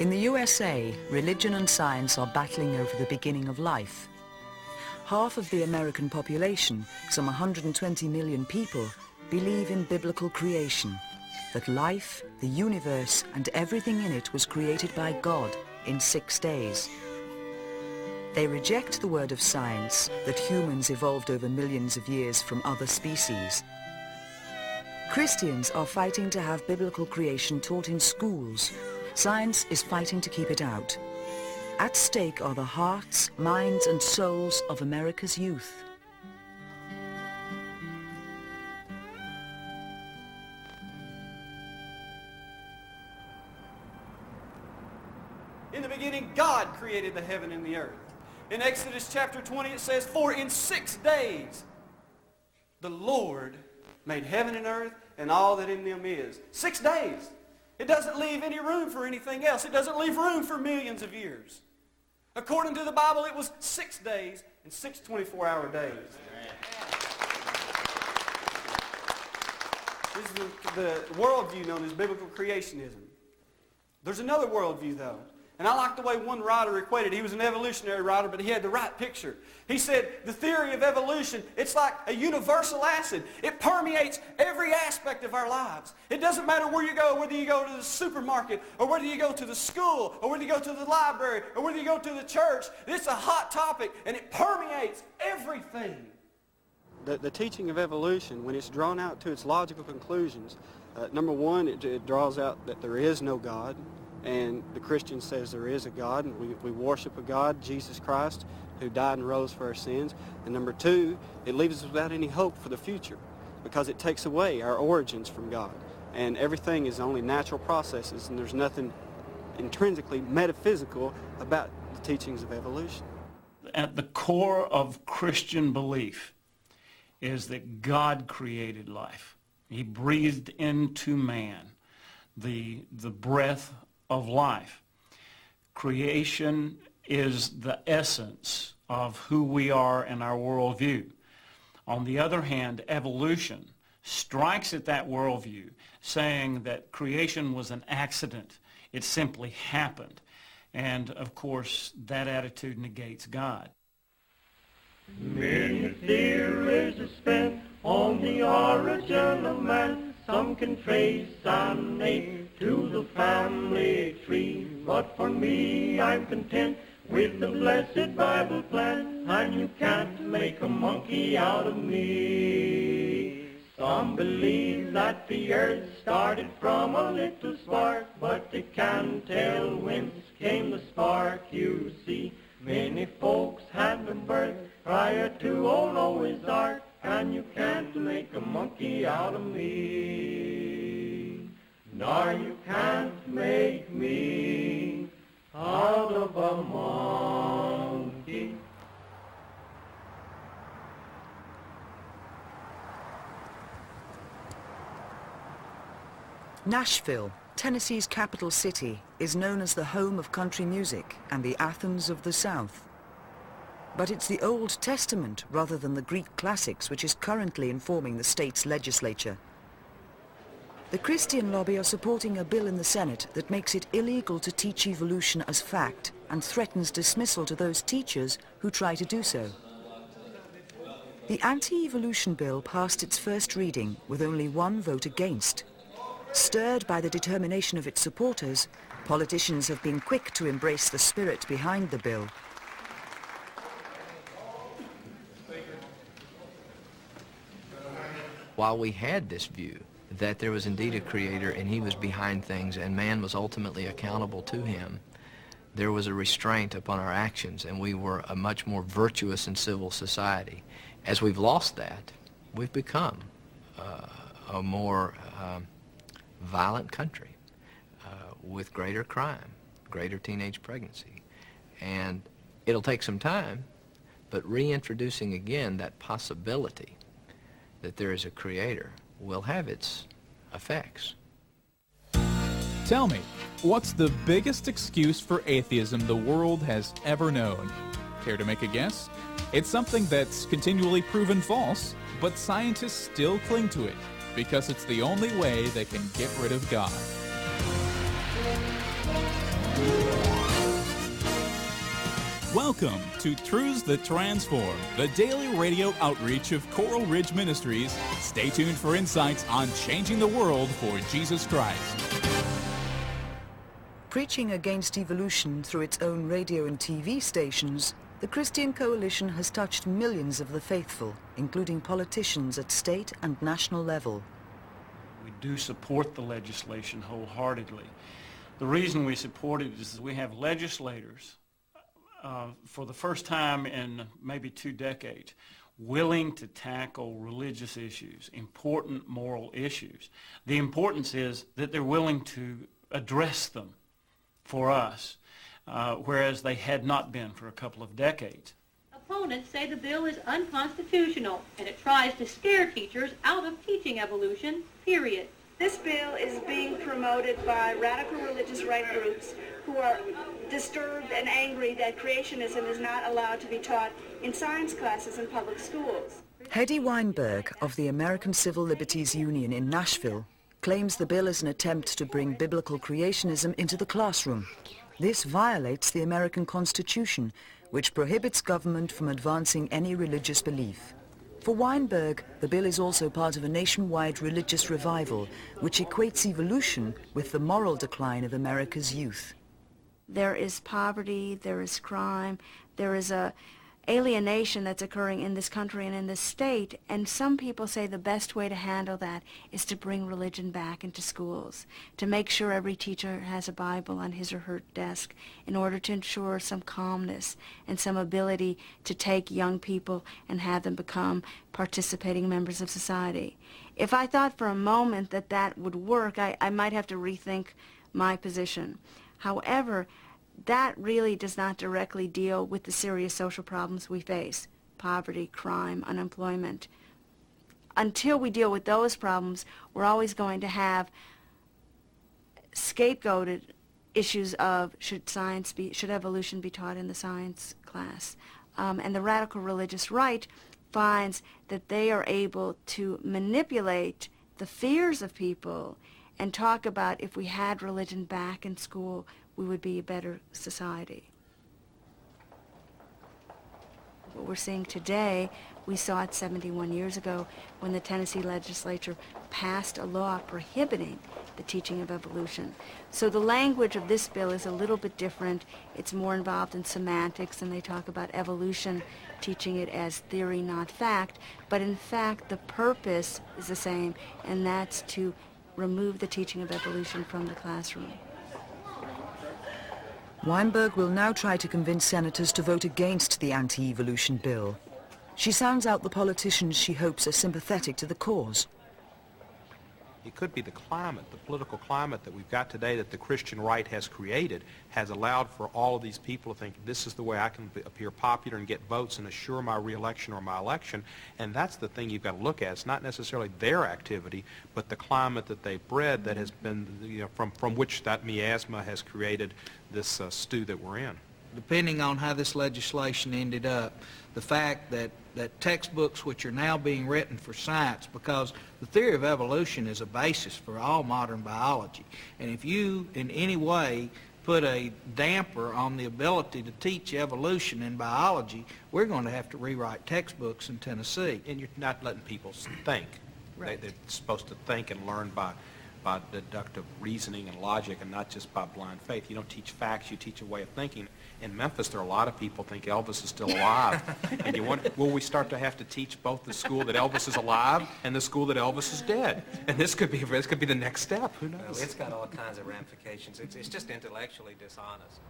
In the USA, religion and science are battling over the beginning of life. Half of the American population, some 120 million people, believe in biblical creation, that life, the universe and everything in it was created by God in six days. They reject the word of science that humans evolved over millions of years from other species. Christians are fighting to have biblical creation taught in schools Science is fighting to keep it out. At stake are the hearts, minds and souls of America's youth. In the beginning, God created the heaven and the earth. In Exodus chapter 20, it says, For in six days the Lord made heaven and earth and all that in them is. Six days. It doesn't leave any room for anything else. It doesn't leave room for millions of years. According to the Bible, it was six days and six 24-hour days. This is the, the worldview known as biblical creationism. There's another worldview, though. And I like the way one writer equated. He was an evolutionary writer, but he had the right picture. He said, the theory of evolution, it's like a universal acid. It permeates every aspect of our lives. It doesn't matter where you go, whether you go to the supermarket, or whether you go to the school, or whether you go to the library, or whether you go to the church. It's a hot topic, and it permeates everything. The, the teaching of evolution, when it's drawn out to its logical conclusions, uh, number one, it, it draws out that there is no God. And the Christian says there is a God, and we, we worship a God, Jesus Christ, who died and rose for our sins. And number two, it leaves us without any hope for the future because it takes away our origins from God. And everything is only natural processes, and there's nothing intrinsically metaphysical about the teachings of evolution. At the core of Christian belief is that God created life. He breathed into man the, the breath of life. Creation is the essence of who we are and our worldview. On the other hand, evolution strikes at that worldview, saying that creation was an accident. It simply happened. And of course, that attitude negates God. Many theories are spent on the origin of man. Some can trace some name to the family tree. But for me, I'm content with the blessed Bible plan, and you can't make a monkey out of me. Some believe that the earth started from a little spark, but they can't tell whence came the spark, you see. Many folks had been birth prior to old Noah's Ark, and you can't make a monkey out of me nor you can't make me out of a monkey. Nashville, Tennessee's capital city, is known as the home of country music and the Athens of the South. But it's the Old Testament rather than the Greek classics which is currently informing the state's legislature. The Christian lobby are supporting a bill in the Senate that makes it illegal to teach evolution as fact and threatens dismissal to those teachers who try to do so. The anti-evolution bill passed its first reading with only one vote against. Stirred by the determination of its supporters, politicians have been quick to embrace the spirit behind the bill. While we had this view that there was indeed a creator and he was behind things and man was ultimately accountable to him, there was a restraint upon our actions and we were a much more virtuous and civil society. As we've lost that, we've become uh, a more uh, violent country uh, with greater crime, greater teenage pregnancy. And it'll take some time, but reintroducing again that possibility that there is a creator will have its effects. Tell me, what's the biggest excuse for atheism the world has ever known? Care to make a guess? It's something that's continually proven false, but scientists still cling to it because it's the only way they can get rid of God. Welcome to Truths That Transform, the daily radio outreach of Coral Ridge Ministries. Stay tuned for insights on changing the world for Jesus Christ. Preaching against evolution through its own radio and TV stations, the Christian Coalition has touched millions of the faithful, including politicians at state and national level. We do support the legislation wholeheartedly. The reason we support it is that we have legislators uh, for the first time in maybe two decades, willing to tackle religious issues, important moral issues. The importance is that they're willing to address them for us, uh, whereas they had not been for a couple of decades. Opponents say the bill is unconstitutional and it tries to scare teachers out of teaching evolution, period. This bill is being promoted by radical religious right groups who are disturbed and angry that creationism is not allowed to be taught in science classes in public schools. Hedy Weinberg of the American Civil Liberties Union in Nashville claims the bill is an attempt to bring biblical creationism into the classroom. This violates the American Constitution, which prohibits government from advancing any religious belief. For Weinberg, the bill is also part of a nationwide religious revival, which equates evolution with the moral decline of America's youth. There is poverty, there is crime, there is a alienation that's occurring in this country and in this state, and some people say the best way to handle that is to bring religion back into schools, to make sure every teacher has a Bible on his or her desk in order to ensure some calmness and some ability to take young people and have them become participating members of society. If I thought for a moment that that would work, I, I might have to rethink my position. However, that really does not directly deal with the serious social problems we face, poverty, crime, unemployment. Until we deal with those problems, we're always going to have scapegoated issues of should science be, should evolution be taught in the science class. Um, and the radical religious right finds that they are able to manipulate the fears of people and talk about if we had religion back in school, we would be a better society. What we're seeing today, we saw it 71 years ago when the Tennessee legislature passed a law prohibiting the teaching of evolution. So the language of this bill is a little bit different. It's more involved in semantics, and they talk about evolution, teaching it as theory, not fact. But in fact, the purpose is the same, and that's to remove the teaching of evolution from the classroom. Weinberg will now try to convince senators to vote against the anti-evolution bill. She sounds out the politicians she hopes are sympathetic to the cause. It could be the climate, the political climate that we've got today that the Christian right has created has allowed for all of these people to think this is the way I can appear popular and get votes and assure my reelection or my election. And that's the thing you've got to look at. It's not necessarily their activity, but the climate that they've bred that has been, you know, from, from which that miasma has created this uh, stew that we're in depending on how this legislation ended up, the fact that, that textbooks which are now being written for science, because the theory of evolution is a basis for all modern biology. And if you in any way put a damper on the ability to teach evolution in biology, we're going to have to rewrite textbooks in Tennessee. And you're not letting people think. Right. They, they're supposed to think and learn by by deductive reasoning and logic and not just by blind faith. You don't teach facts, you teach a way of thinking in Memphis, there are a lot of people think Elvis is still alive. and you wonder, will we start to have to teach both the school that Elvis is alive and the school that Elvis is dead? And this could be this could be the next step. Who knows? Well, it's got all kinds of ramifications. It's, it's just intellectually dishonest.